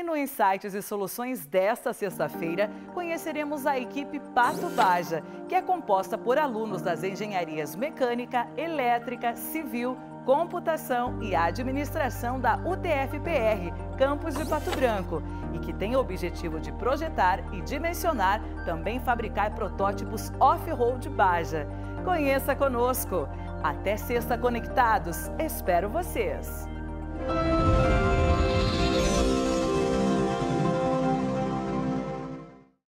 E no Insights e Soluções desta sexta-feira, conheceremos a equipe Pato Baja, que é composta por alunos das engenharias mecânica, elétrica, civil, computação e administração da UTFPR, campus de Pato Branco, e que tem o objetivo de projetar e dimensionar, também fabricar protótipos off-road Baja. Conheça conosco. Até sexta conectados. Espero vocês.